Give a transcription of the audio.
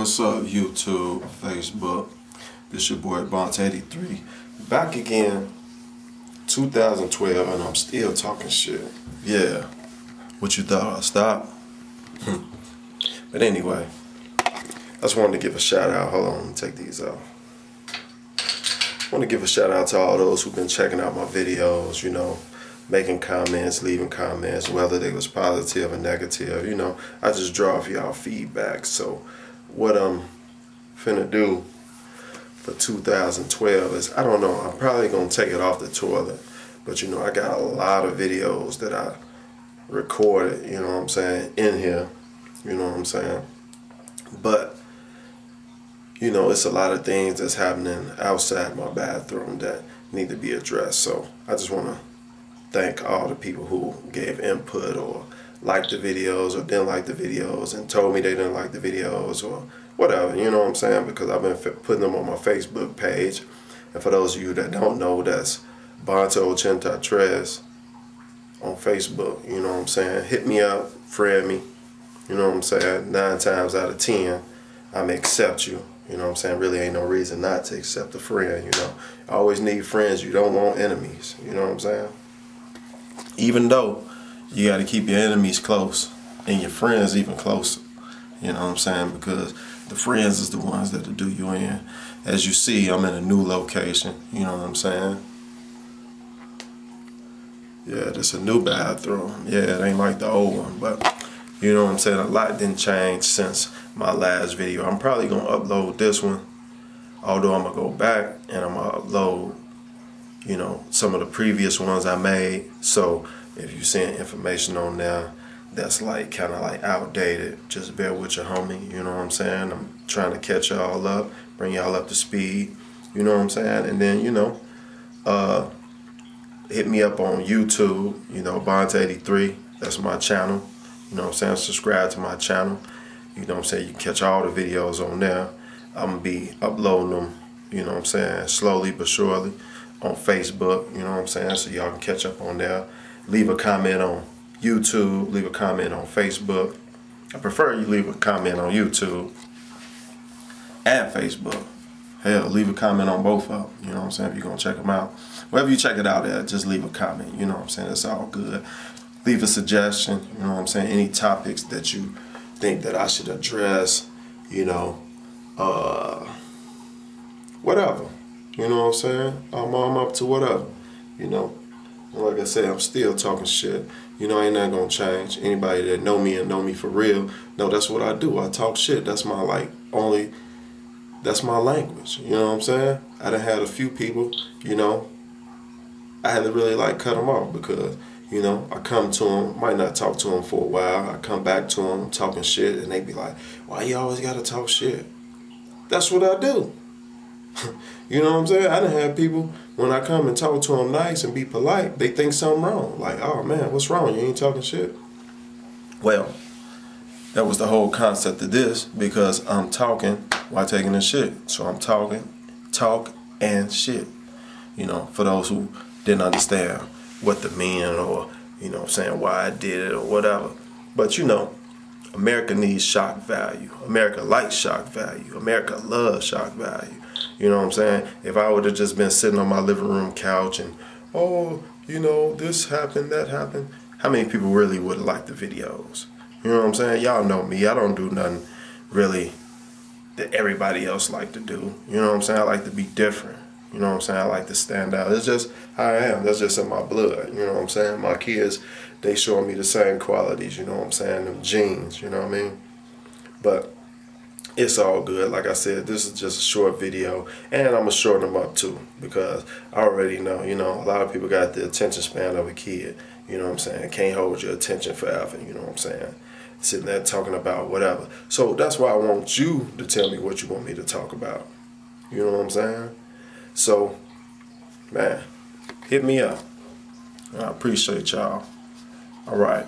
What's up, YouTube, Facebook? This your boy Bonta83. Back again, 2012, and I'm still talking shit. Yeah. What you thought I stopped? Hmm. but anyway, I just wanted to give a shout out. Hold on, take these off. I want to give a shout out to all those who've been checking out my videos, you know, making comments, leaving comments, whether they was positive or negative. You know, I just draw off y'all feedback. So what I'm finna do for 2012 is, I don't know, I'm probably gonna take it off the toilet. But you know, I got a lot of videos that I recorded, you know what I'm saying, in here. You know what I'm saying? But you know, it's a lot of things that's happening outside my bathroom that need to be addressed. So I just want to thank all the people who gave input or liked the videos or didn't like the videos and told me they didn't like the videos or whatever, you know what I'm saying? Because I've been putting them on my Facebook page. And for those of you that don't know, that's Bonta Ochenta Tres on Facebook, you know what I'm saying? Hit me up, friend me, you know what I'm saying? Nine times out of ten, I'm accept you. You know what I'm saying? Really ain't no reason not to accept a friend, you know. I always need friends. You don't want enemies. You know what I'm saying? Even though you got to keep your enemies close and your friends even closer. You know what I'm saying? Because the friends is the ones that'll do you in. As you see, I'm in a new location. You know what I'm saying? Yeah, this a new bathroom. Yeah, it ain't like the old one, but you know what I'm saying? A lot didn't change since my last video. I'm probably gonna upload this one, although I'm gonna go back and I'm gonna upload, you know, some of the previous ones I made. So if you're seeing information on there that's like kind of like outdated, just bear with your homie. You know what I'm saying? I'm trying to catch y'all up, bring y'all up to speed. You know what I'm saying? And then you know, uh, hit me up on YouTube. You know, Bonta83. That's my channel. You know what I'm saying? Subscribe to my channel. You know what I'm saying? You can catch all the videos on there. I'm to be uploading them, you know what I'm saying, slowly but surely on Facebook, you know what I'm saying? So y'all can catch up on there. Leave a comment on YouTube, leave a comment on Facebook. I prefer you leave a comment on YouTube and Facebook. Hell, leave a comment on both of them. You know what I'm saying? If you're going to check them out. Wherever you check it out at, just leave a comment. You know what I'm saying? It's all good leave a suggestion, you know what I'm saying, any topics that you think that I should address, you know, uh, whatever. You know what I'm saying? I'm, I'm up to whatever, you know. Like I said, I'm still talking shit. You know, ain't nothing gonna change. Anybody that know me and know me for real, know that's what I do. I talk shit. That's my like only. That's my language. You know what I'm saying? I done had a few people. You know, I had to really like cut them off because you know, I come to them, might not talk to them for a while. I come back to them talking shit, and they be like, "Why you always gotta talk shit?" That's what I do. you know what I'm saying? I done have people when I come and talk to them nice and be polite, they think something wrong. Like, "Oh man, what's wrong? You ain't talking shit." Well, that was the whole concept of this because I'm talking while taking a shit. So I'm talking, talk and shit. You know, for those who didn't understand what the men or you know saying why I did it or whatever. But you know, America needs shock value. America likes shock value. America loves shock value. You know what I'm saying? If I would have just been sitting on my living room couch and oh, you know, this happened, that happened, how many people really would have liked the videos? You know what I'm saying? Y'all know me. I don't do nothing really that everybody else like to do. You know what I'm saying? I like to be different. You know what I'm saying? I like to stand out. It's just how I am. That's just in my blood. You know what I'm saying? My kids, they show me the same qualities. You know what I'm saying? Them genes. You know what I mean? But it's all good. Like I said, this is just a short video, and I'm gonna shorten them up too because I already know. You know, a lot of people got the attention span of a kid. You know what I'm saying? Can't hold your attention forever. You know what I'm saying? Sitting there talking about whatever. So that's why I want you to tell me what you want me to talk about. You know what I'm saying? So, man, hit me up. I appreciate y'all. All right.